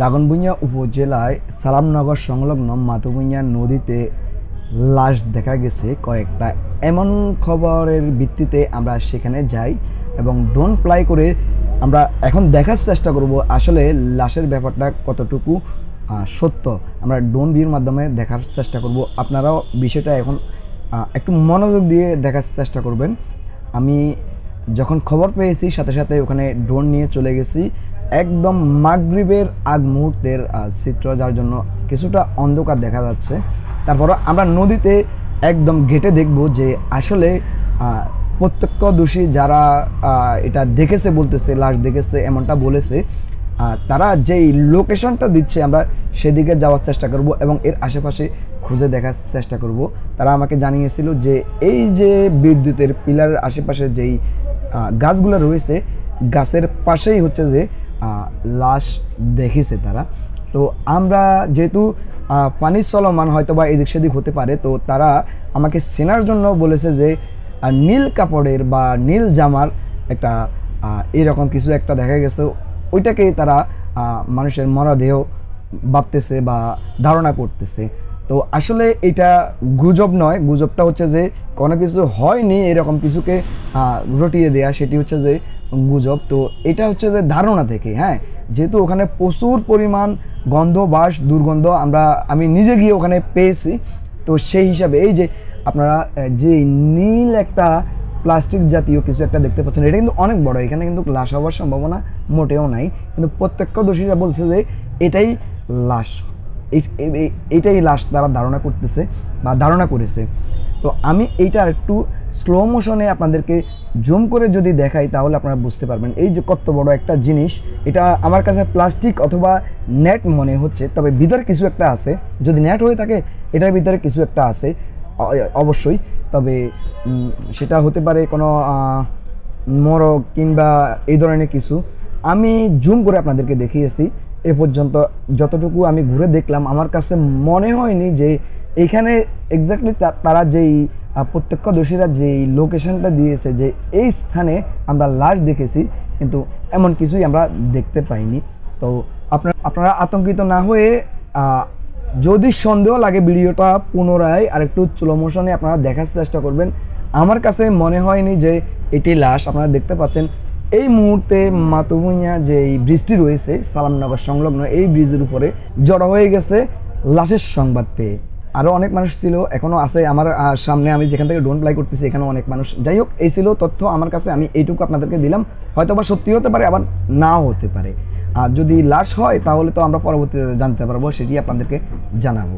দাগনভূঞা উপজেলায় সালামনগর সংলগ্ন মাতুভূঞা নদীতে লাশ দেখা গেছে কয়েকটা। এমন খবরের ভিত্তিতে আমরা সেখানে যাই এবং ড্রোন ফ্লাই করে আমরা এখন দেখার চেষ্টা করব আসলে লাশের ব্যাপারটা কতটুকু সত্য। আমরা ড্রোন ভিউর মাধ্যমে দেখার চেষ্টা করব। আপনারাও বিষয়টা এখন একটু মনোযোগ দিয়ে দেখার চেষ্টা করবেন। আমি যখন খবর পেয়েছি, সাথে সাথে ওখানে ড্রোন নিয়ে চলে গেছি। একদম মাগরিবের আগ মুহূর্তের চিত্র যার জন্য কিছুটা অন্ধকার দেখা যাচ্ছে। তারপর আমরা নদীতে একদম ঘেটে দেখব যে আসলে আহ, প্রত্যক্ষদর্শী যারা এটা দেখেছে বলতেছে লাশ দেখেছে এমনটা বলেছে তারা যেই লোকেশনটা দিচ্ছে আমরা সেদিকে যাওয়ার চেষ্টা করব এবং এর আশেপাশে খুঁজে দেখার চেষ্টা করব। তারা আমাকে জানিয়েছিল যে এই যে বিদ্যুতের পিলারের আশেপাশে যেই গাছগুলো রয়েছে গাছের পাশেই হচ্ছে যে লাশ দেখেছে তারা। তো আমরা যেহেতু পানি চলমান হয়তো বা এদিক সেদিক হতে পারে, তো তারা আমাকে চেনার জন্য বলেছে যে নীল কাপড়ের বা নীল জামার একটা এরকম কিছু একটা দেখা গেছে। ওইটাকেই তারা মানুষের মরদেহ ভাবতেছে বা ধারণা করতেছে। তো আসলে এটা গুজব নয়। গুজবটা হচ্ছে যে কোনো কিছু হয়নি, এরকম কিছুকে রটিয়ে দেয়া। সেটি হচ্ছে যে গুজব। তো এটা হচ্ছে যে ধারণা থেকে হ্যাঁ? যেহেতু ওখানে প্রচুর পরিমাণ গন্ধ, বাস, দুর্গন্ধ আমরা, আমি নিজে গিয়ে ওখানে পেয়েছি। তো সেই হিসাবে এই যে আপনারা যে নীল একটা প্লাস্টিক জাতীয় কিছু একটা দেখতে পাচ্ছেন, এটা কিন্তু অনেক বড়, এখানে কিন্তু লাশ হওয়ার সম্ভাবনা মোটেও নাই। কিন্তু প্রত্যক্ষদর্শীরা বলছে যে এটাই লাশ, এই- লাশ তারা ধারণা করতেছে বা ধারণা করেছে। তো আমি এইটা একটু স্লো মোশনে আপনাদেরকে জুম করে যদি দেখাই, তাহলে আপনারা বুঝতে পারবেন। এই যে কত বড় একটা জিনিস, এটা আমার কাছে প্লাস্টিক অথবা নেট মনে হচ্ছে, তবে ভিতরে কিছু একটা আছে। যদি নেট হয়ে থাকে, এটার ভিতরে কিছু একটা আছে অবশ্যই। তবে সেটা হতে পারে কোনো মরক কিংবা এই ধরনের কিছু। আমি জুম করে আপনাদেরকে দেখিয়েছি, এ পর্যন্ত যতটুকু আমি ঘুরে দেখলাম, আমার কাছে মনে হয়নি যে এইখানে এক্স্যাক্টলি তারা যেই প্রত্যক্ষদর্শীরা যেই লোকেশনটা দিয়েছে, যে এই স্থানে আমরা লাশ দেখেছি, কিন্তু এমন কিছুই আমরা দেখতে পাইনি। তো আপনার, আপনারা আতঙ্কিত না হয়ে যদি সন্দেহ লাগে ভিডিওটা পুনরায় আরেকটু স্লো মোশনে আপনারা দেখার চেষ্টা করবেন। আমার কাছে মনে হয়নি যে এটি লাশ, আপনারা দেখতে পাচ্ছেন। এই মুহূর্তে মাতুভুঁইয়া যে এই ব্রিজটি রয়েছে, সালামনগর সংলগ্ন এই ব্রিজের উপরে জড়ো হয়ে গেছে লাশের সংবাদ পেয়ে। আরও অনেক মানুষ ছিল এখনও আছে আমার সামনে আমি যেখান থেকে ডোন প্লাই করতেছি এখানে অনেক মানুষ। যাই হোক, এই ছিল তথ্য আমার কাছে, আমি এইটুকু আপনাদেরকে দিলাম। হয়তো বা সত্যি হতে পারে, আবার নাও হতে পারে। আর যদি লাশ হয়, তাহলে তো আমরা পরবর্তীতে জানতে পারব, সেটি আপনাদেরকে জানাব।